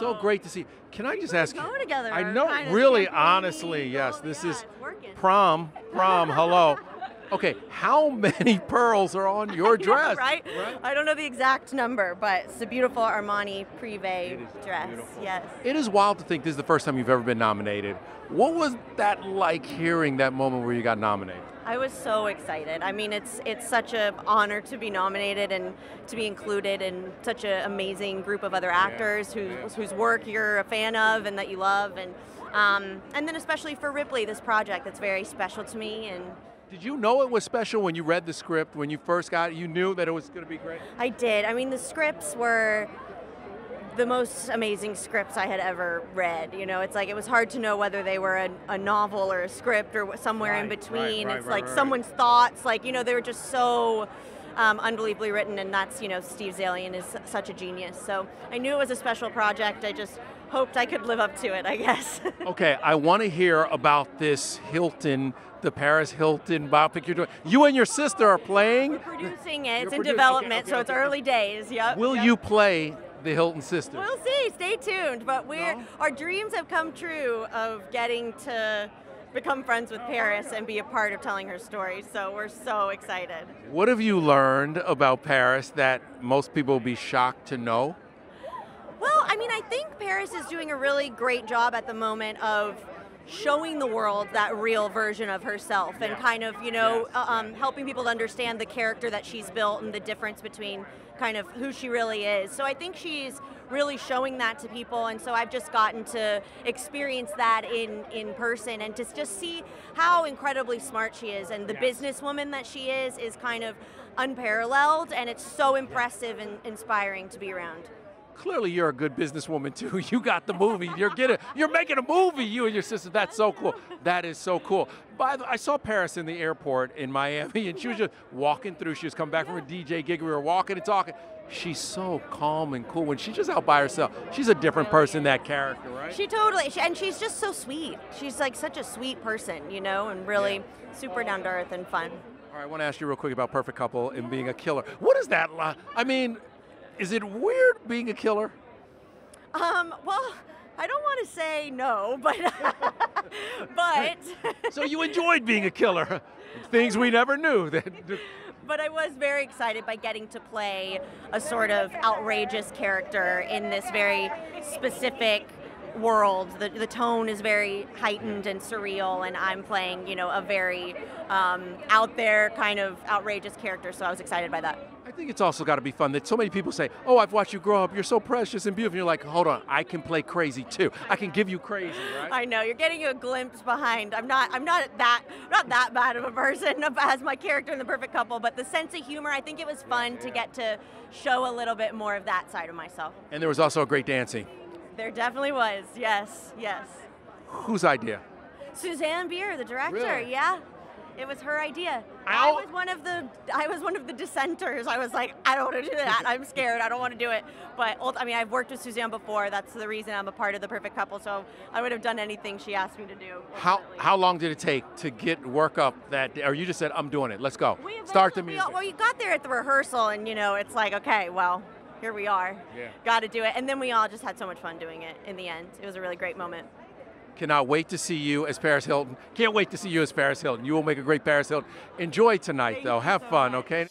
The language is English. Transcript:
so great to see. Can I just ask go you? together, I know, really, honestly, yes. This is prom, prom. hello. Okay, how many pearls are on your dress? right? right? I don't know the exact number, but it's a beautiful Armani Privé dress. beautiful. Yes. It is wild to think this is the first time you've ever been nominated. What was that like hearing that moment where you got nominated? I was so excited. I mean, it's it's such an honor to be nominated and to be included in such an amazing group of other actors whose whose work you're a fan of and that you love, and um, and then especially for Ripley, this project that's very special to me. And Did you know it was special when you read the script, when you first got it? You knew that it was going to be great? I did. I mean, the scripts were the most amazing scripts I had ever read. You know, it's like it was hard to know whether they were a, a novel or a script or somewhere in Right, right, between. right, it's right, like right. someone's thoughts. Like you know, they were just so. Um, unbelievably written, and that's you know Steve Zaillian is such a genius. So I knew it was a special project. I just hoped I could live up to it. I guess. Okay, I want to hear about this Hilton, the Paris Hilton biopic you're doing. You and your sister are playing. Producing it. It's You're in producing- okay, development, okay, so it's okay. early days. Yep. Will yep. you play the Hilton sisters? We'll see. Stay tuned. But we're No? our dreams have come true of getting to become friends with Paris and be a part of telling her story. So we're so excited. What have you learned about Paris that most people will be shocked to know? Well, I mean, I think Paris is doing a really great job at the moment of showing the world that real version of herself and kind of, you know, Yes, um, helping people to understand the character that she's built and the difference between kind of who she really is. So I think she's really showing that to people and so I've just gotten to experience that in in person and to just see how incredibly smart she is. And the businesswoman that she is is kind of unparalleled and it's so impressive and inspiring to be around. Clearly, you're a good businesswoman too. You got the movie. You're getting. You're making a movie. You and your sister. That's so cool. That is so cool. By the, I saw Paris in the airport in Miami, and she was just walking through. She was coming back from a DJ gig. We were walking and talking. She's so calm and cool when she's just out by herself. She's a different person. That character, right? She totally, and she's just so sweet. She's like such a sweet person, you know, and really super down to earth and fun. All right, I want to ask you real quick about Perfect Couple and being a killer. What is that? I mean, is it weird being a killer? Um, well, I don't want to say no, but but So you enjoyed being a killer? Things we never knew. That but I was very excited by getting to play a sort of outrageous character in this very specific world. The, the tone is very heightened and surreal, and I'm playing, you know, a very um, out there kind of outrageous character. So I was excited by that. I think it's also got to be fun that so many people say, "Oh, I've watched you grow up. You're so precious and beautiful." You're like, "Hold on, I can play crazy too. I can give you crazy, right?" I know you're getting a glimpse behind. I'm not. I'm not that. Not that bad of a person as my character in The Perfect Couple, but the sense of humor. I think it was fun to get to show a little bit more of that side of myself. and there was also a great dancing. There definitely was. Yes. Yes. Whose idea? Susanne Bier, the director. Really? Yeah. It was her idea. I Ow. was one of the I was one of the dissenters. I was like, I don't want to do that. I'm scared. I don't want to do it. But ult- I mean, I've worked with Suzanne before. That's the reason I'm a part of the Perfect Couple. So I would have done anything she asked me to do. How ultimately. how long did it take to get work up that day? Or you just said, "I'm doing it. Let's go." We Start the eventually- we music. all- well, you got there at the rehearsal, and you know, it's like, okay, well, here we are. Yeah. Got to do it. And then we all just had so much fun doing it in the end. It was a really great moment. Cannot wait to see you as Paris Hilton. Can't wait to see you as Paris Hilton. You will make a great Paris Hilton. Enjoy tonight, Thank though. Have so fun, much. okay?